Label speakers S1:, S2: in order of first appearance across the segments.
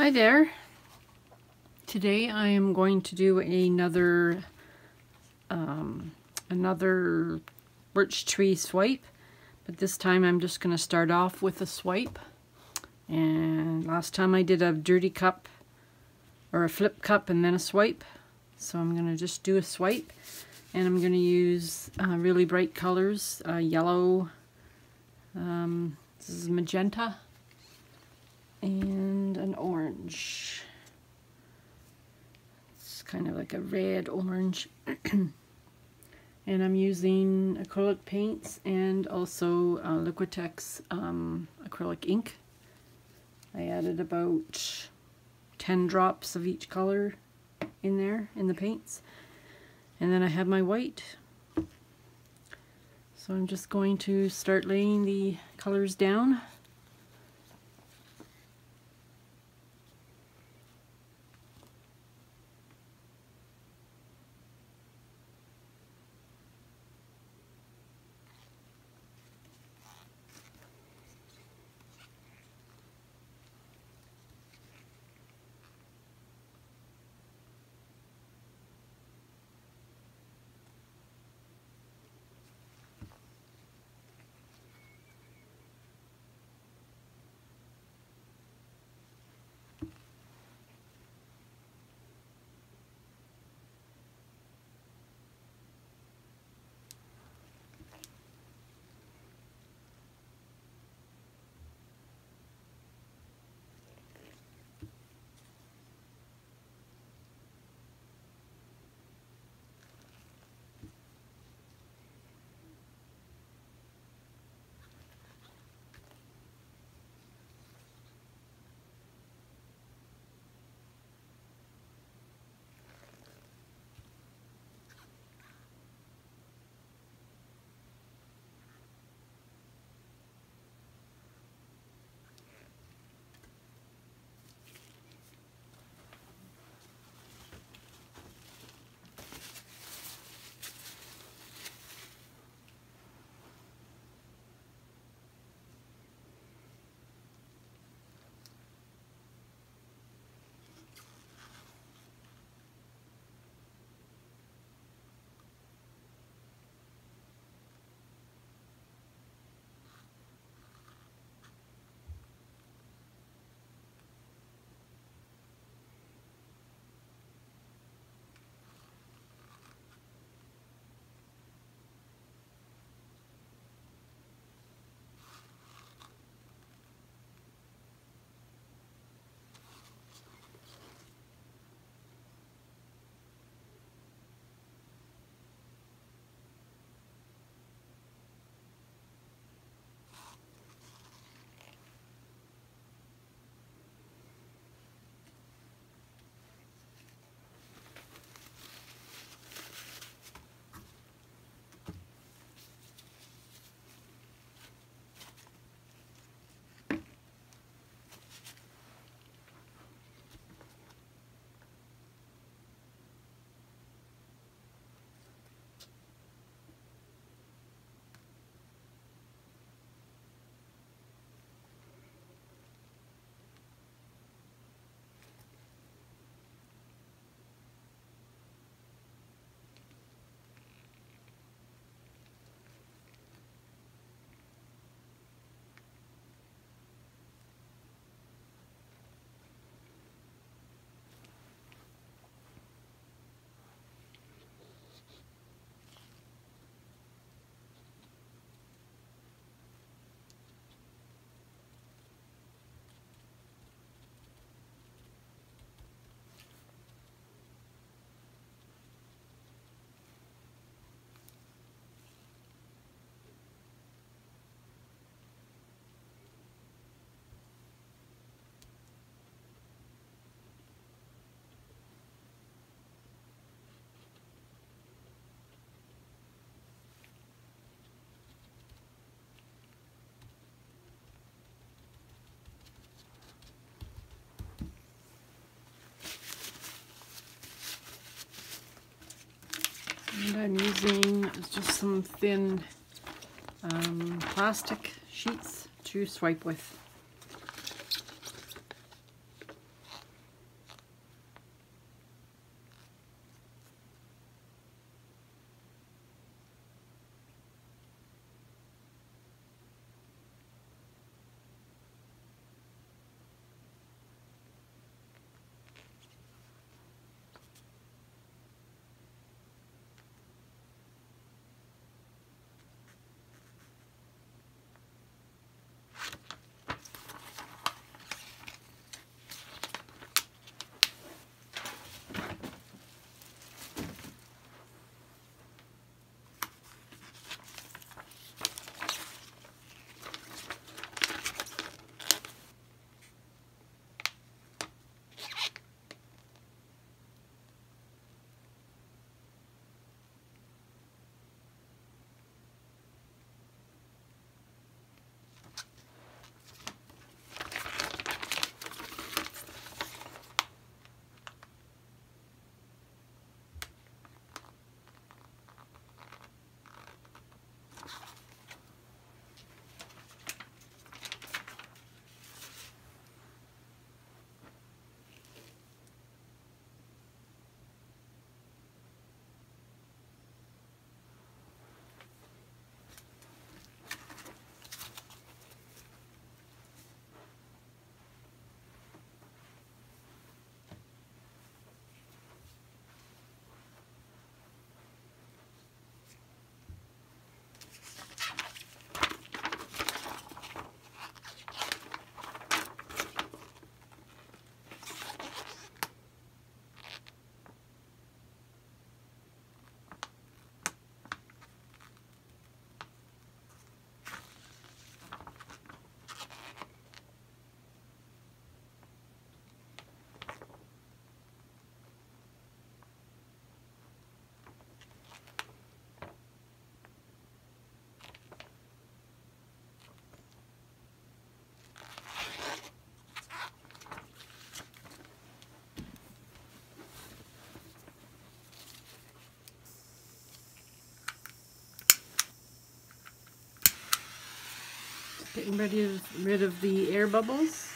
S1: Hi there. Today I am going to do another um, another birch tree swipe, but this time I'm just going to start off with a swipe. And last time I did a dirty cup or a flip cup and then a swipe, so I'm going to just do a swipe. And I'm going to use uh, really bright colors, uh, yellow, um, this is magenta, and an orange. It's kind of like a red orange. and I'm using acrylic paints and also uh, Liquitex um, acrylic ink. I added about 10 drops of each color in there in the paints. And then I have my white. So I'm just going to start laying the colors down. I'm using just some thin um, plastic sheets to swipe with. Getting rid of, rid of the air bubbles.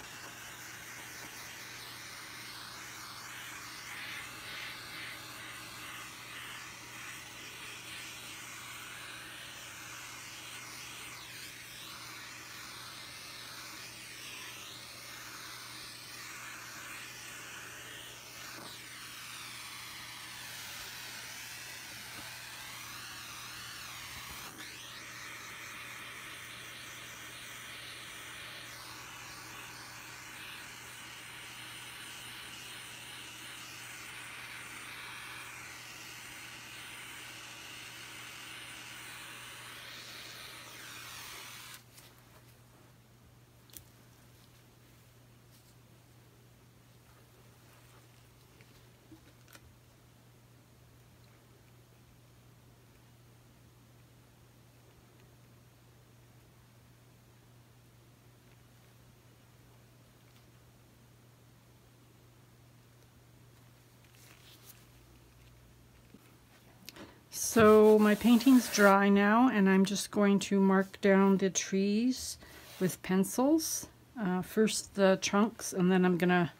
S1: So my painting's dry now and I'm just going to mark down the trees with pencils. Uh, first the trunks and then I'm gonna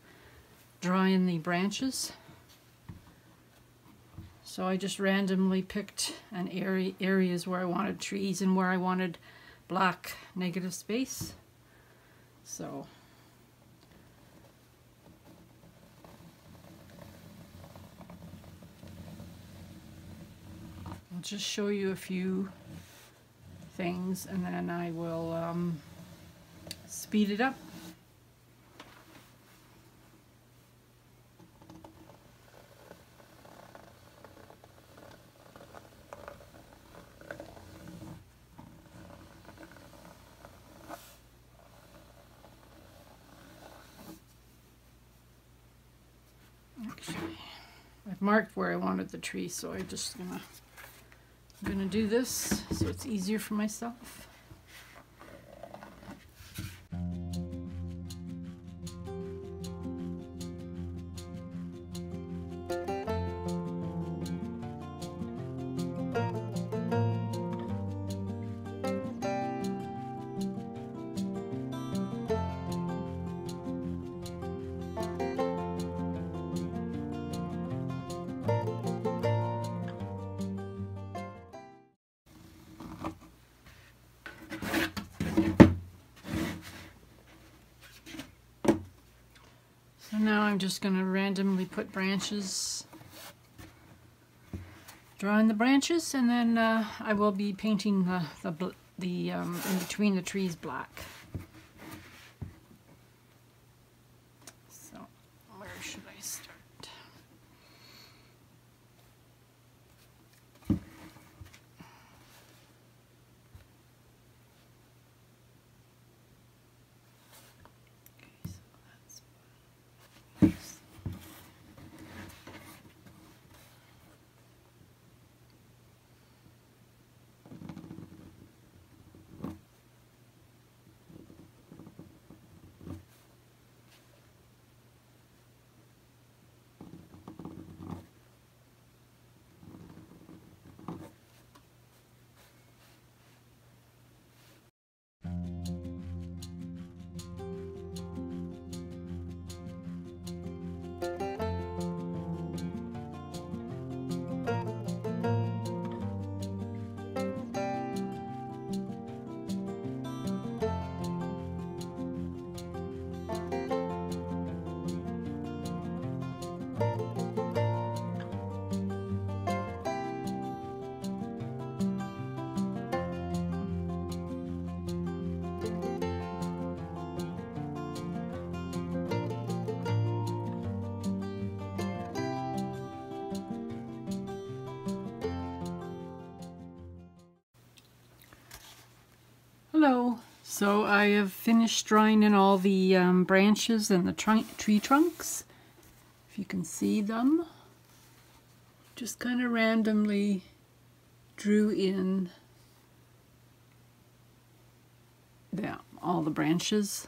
S1: draw in the branches. So I just randomly picked an area areas where I wanted trees and where I wanted black negative space. So just show you a few things and then I will um, speed it up. Actually, I've marked where I wanted the tree, so I'm just gonna I'm gonna do this so it's easier for myself. I'm just going to randomly put branches, drawing the branches, and then uh, I will be painting the, the, the um, in between the trees black. Hello. So I have finished drawing in all the um, branches and the tree trunks. If you can see them. Just kind of randomly drew in the, all the branches.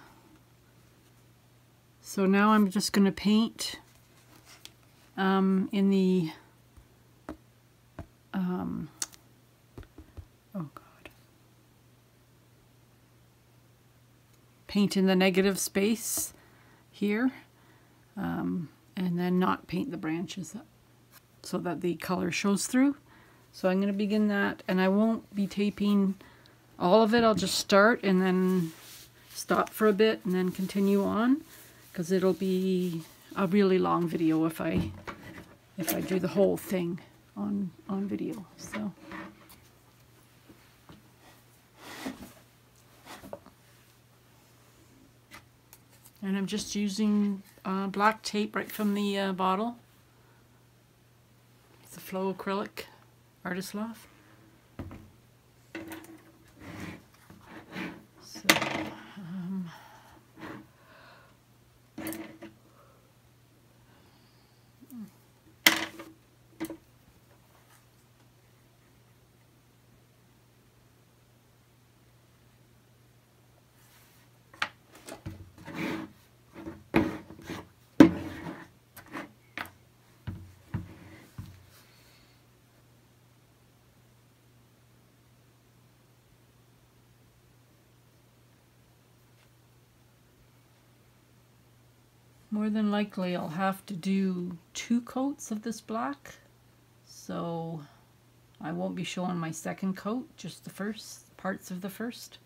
S1: So now I'm just going to paint um, in the um, paint in the negative space here um, and then not paint the branches so that the color shows through. So I'm going to begin that and I won't be taping all of it. I'll just start and then stop for a bit and then continue on because it'll be a really long video if I if I do the whole thing on on video. So and I'm just using uh, black tape right from the uh, bottle. It's a flow acrylic artist loft. More than likely I'll have to do two coats of this black. So I won't be showing my second coat, just the first parts of the first.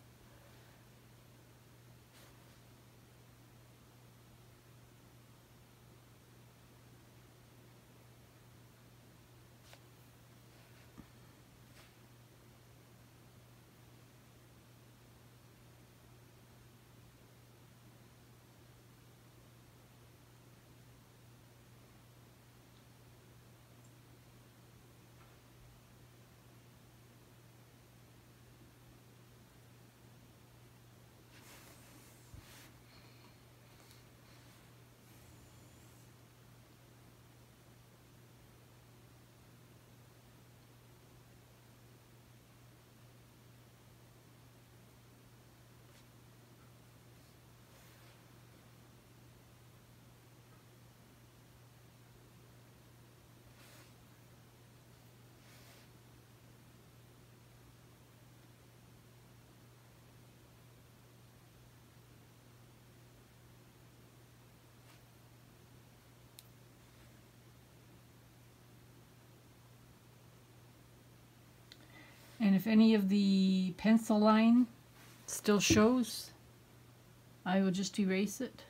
S1: And if any of the pencil line still shows, I will just erase it.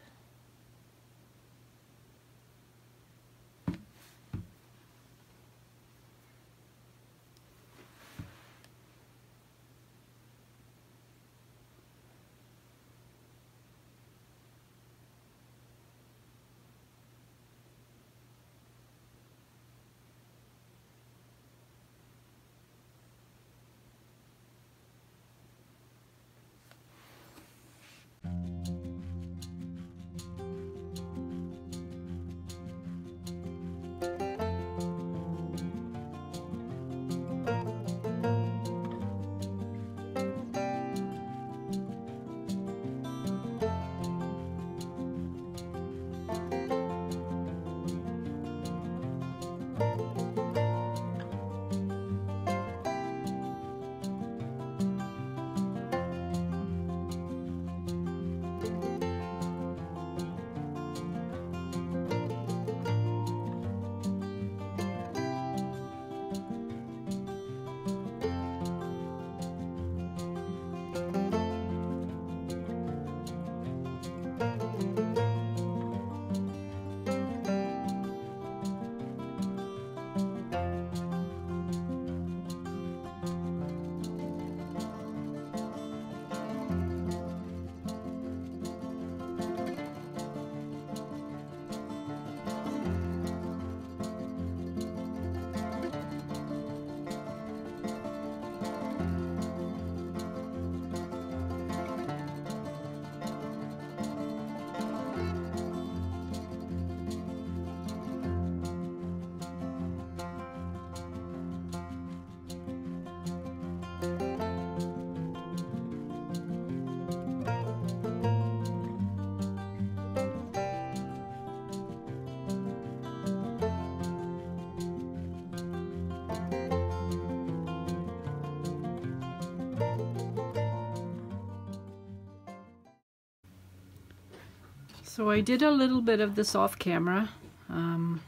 S1: So I did a little bit of this off camera. Um,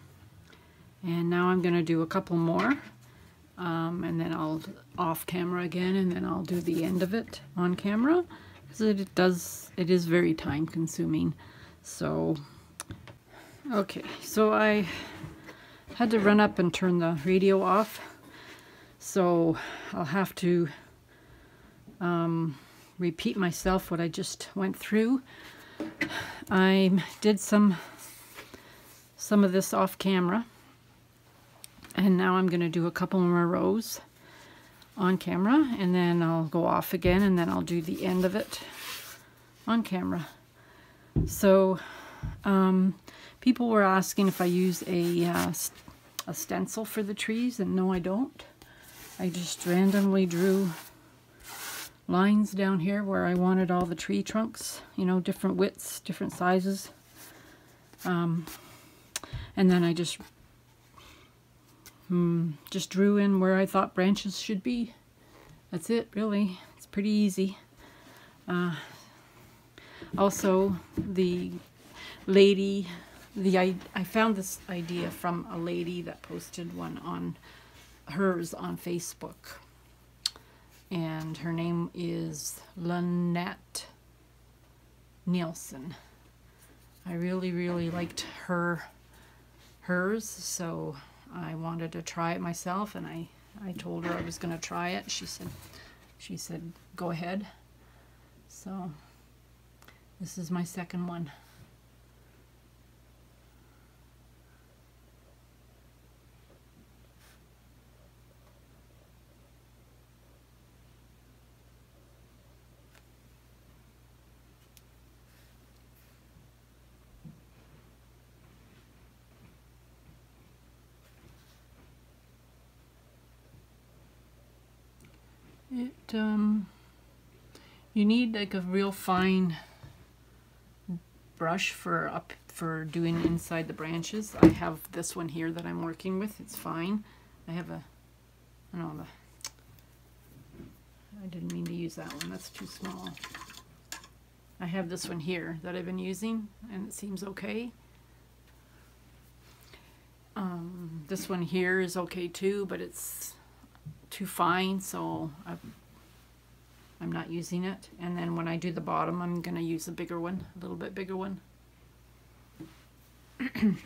S1: and now I'm going to do a couple more. Um, and then I'll off camera again and then I'll do the end of it on camera. Because it does, it is very time consuming. So, okay. So I had to run up and turn the radio off. So I'll have to um, repeat myself what I just went through. I did some some of this off camera and now I'm going to do a couple more rows on camera and then I'll go off again and then I'll do the end of it on camera. So um, people were asking if I use a, uh, a stencil for the trees and no I don't. I just randomly drew lines down here where I wanted all the tree trunks, you know, different widths, different sizes. Um, and then I just mm, just drew in where I thought branches should be. That's it, really. It's pretty easy. Uh, also, the lady, the I, I found this idea from a lady that posted one on hers on Facebook. And her name is Lynette Nielsen. I really, really liked her hers, so I wanted to try it myself, and I, I told her I was going to try it. She said, she said, go ahead. So this is my second one. It, um, you need like a real fine brush for up for doing inside the branches. I have this one here that I'm working with. It's fine. I have a, I don't know, I didn't mean to use that one. That's too small. I have this one here that I've been using and it seems okay. Um, this one here is okay too, but it's too fine, so i I'm not using it. And then when I do the bottom, I'm going to use a bigger one, a little bit bigger one.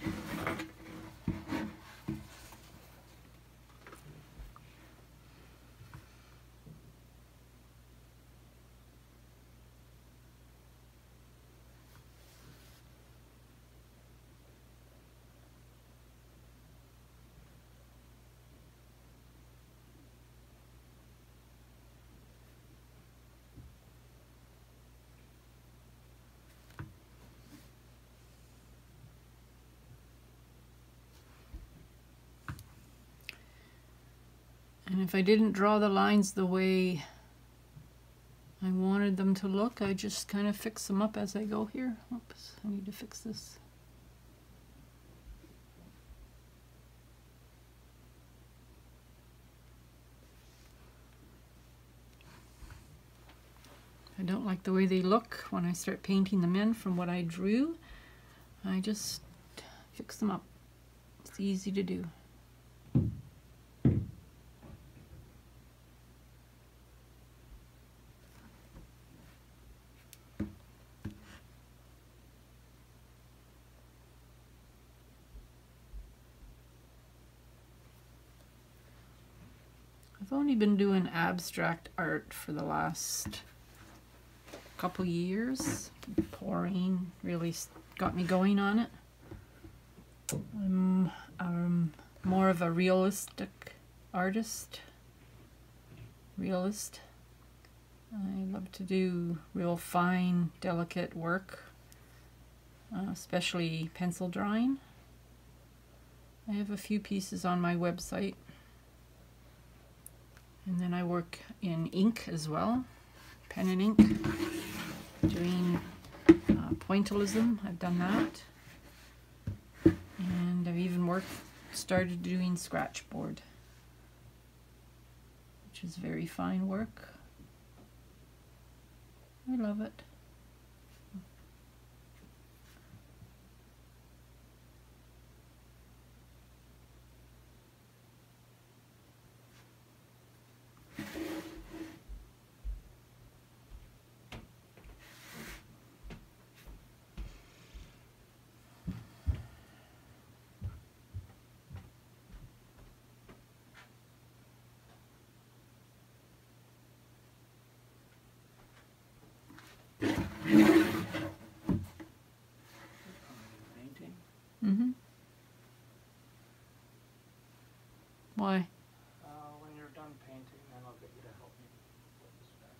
S1: And if I didn't draw the lines the way I wanted them to look, I just kind of fix them up as I go here. Oops, I need to fix this. I don't like the way they look when I start painting them in from what I drew. I just fix them up. It's easy to do. I've only been doing abstract art for the last couple years. Pouring really got me going on it. I'm um, more of a realistic artist. Realist. I love to do real fine, delicate work, uh, especially pencil drawing. I have a few pieces on my website and then I work in ink as well, pen and ink, doing uh, pointillism, I've done that. And I've even worked, started doing scratchboard, which is very fine work. I love it. Why?
S2: Uh, when you're done painting, then I'll get you to help me put this back.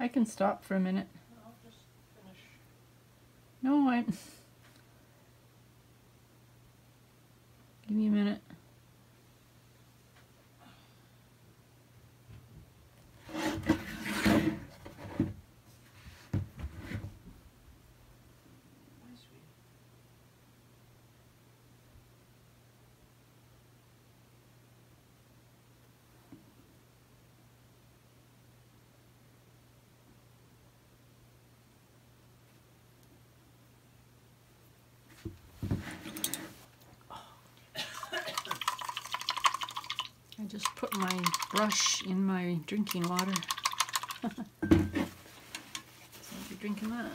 S1: I can stop for a minute.
S2: I'll just finish.
S1: No, I... Give me a minute. Brush in my drinking water. so I'll be drinking that.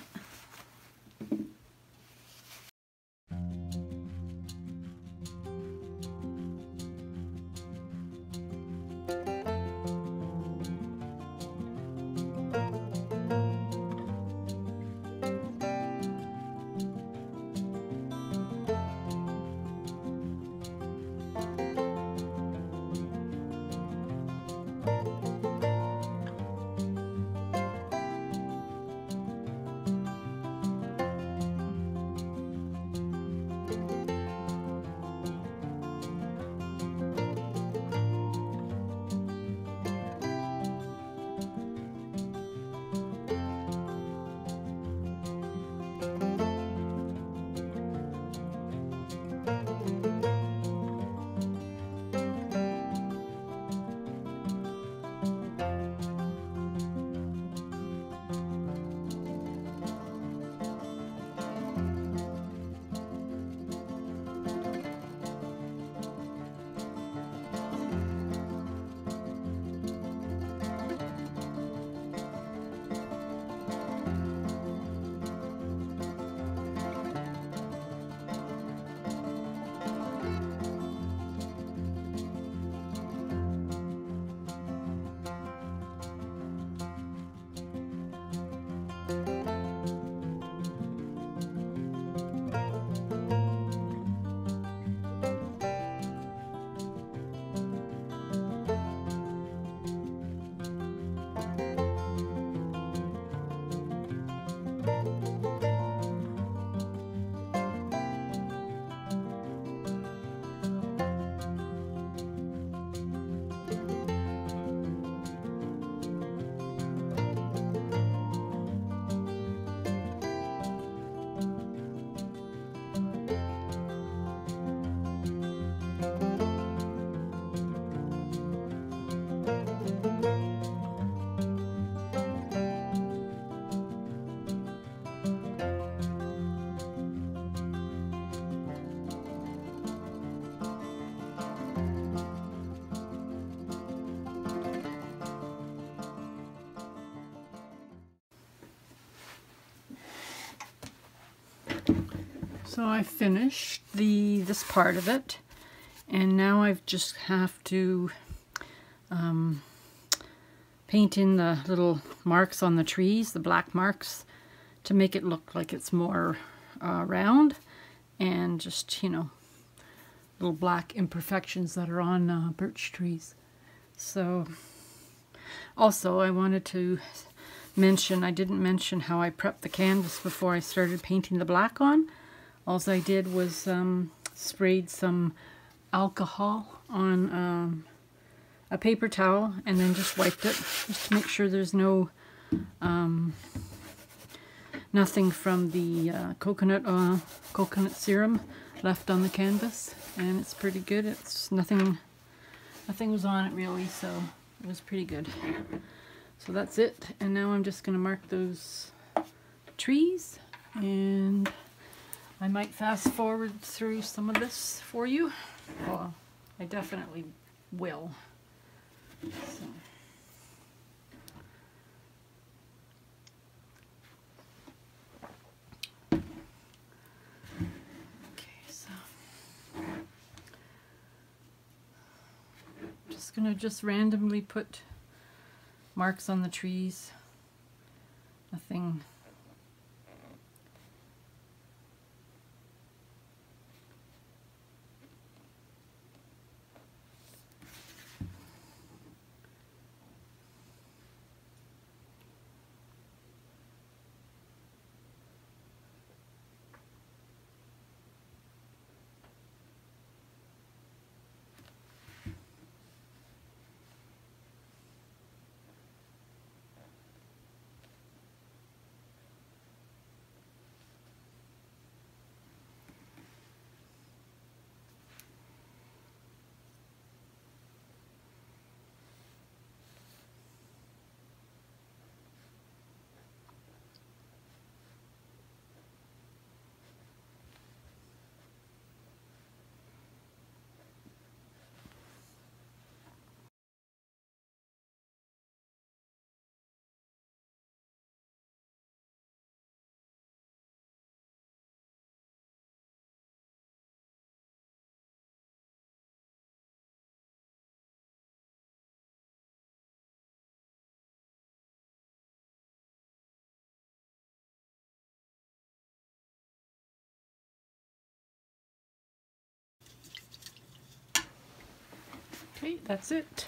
S1: So I finished the this part of it, and now I've just have to um, paint in the little marks on the trees, the black marks, to make it look like it's more uh, round, and just you know little black imperfections that are on uh, birch trees. So also I wanted to mention, I didn't mention how I prepped the canvas before I started painting the black on. All I did was um, sprayed some alcohol on um, a paper towel and then just wiped it just to make sure there's no um, nothing from the uh, coconut uh, coconut serum left on the canvas. And it's pretty good. It's nothing nothing was on it really so it was pretty good. So that's it. And now I'm just gonna mark those trees and I might fast forward through some of this for you. Well, I definitely will. So. Okay, so I'm just gonna just randomly put marks on the trees. Nothing Okay, that's it.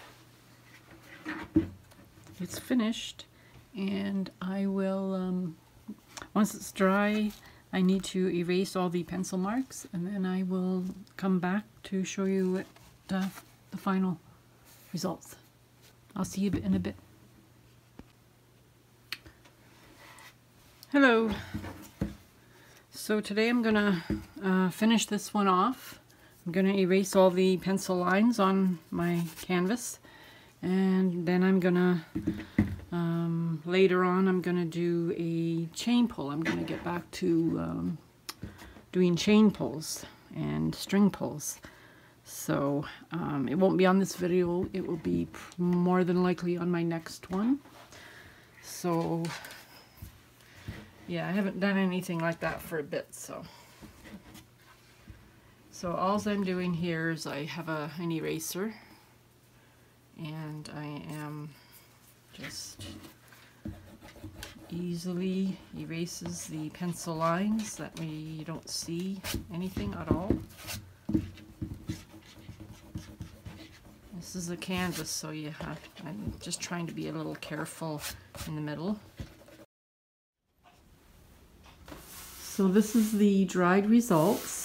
S1: It's finished and I will, um, once it's dry, I need to erase all the pencil marks and then I will come back to show you what, uh, the final results. I'll see you in a bit. Hello. So today I'm gonna uh, finish this one off. I'm gonna erase all the pencil lines on my canvas and then I'm gonna um, later on I'm gonna do a chain pull. I'm gonna get back to um, doing chain pulls and string pulls. So um, it won't be on this video, it will be more than likely on my next one. So yeah, I haven't done anything like that for a bit, so. So all I'm doing here is I have a, an eraser and I am just easily erases the pencil lines that we don't see anything at all. This is a canvas, so you have, I'm just trying to be a little careful in the middle. So this is the dried results.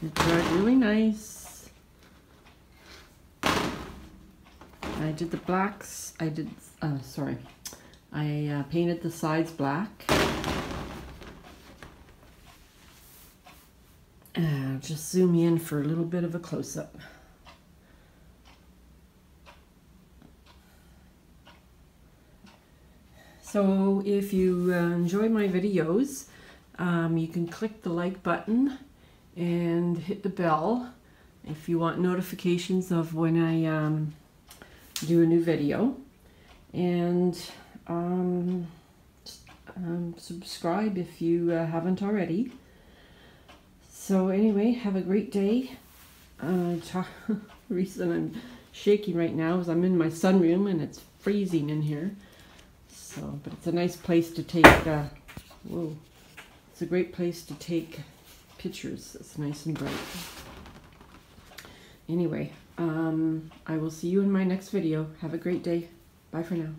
S1: It dried really nice. I did the blacks, I did, uh, sorry, I uh, painted the sides black. And I'll just zoom in for a little bit of a close-up. So if you uh, enjoy my videos, um, you can click the like button and hit the bell if you want notifications of when I um, do a new video. And um, um subscribe if you uh, haven't already. So anyway, have a great day. Uh, reason I'm shaking right now is I'm in my sunroom and it's freezing in here. So, but it's a nice place to take, uh, whoa, it's a great place to take pictures. It's nice and bright. Anyway, um, I will see you in my next video. Have a great day. Bye for now.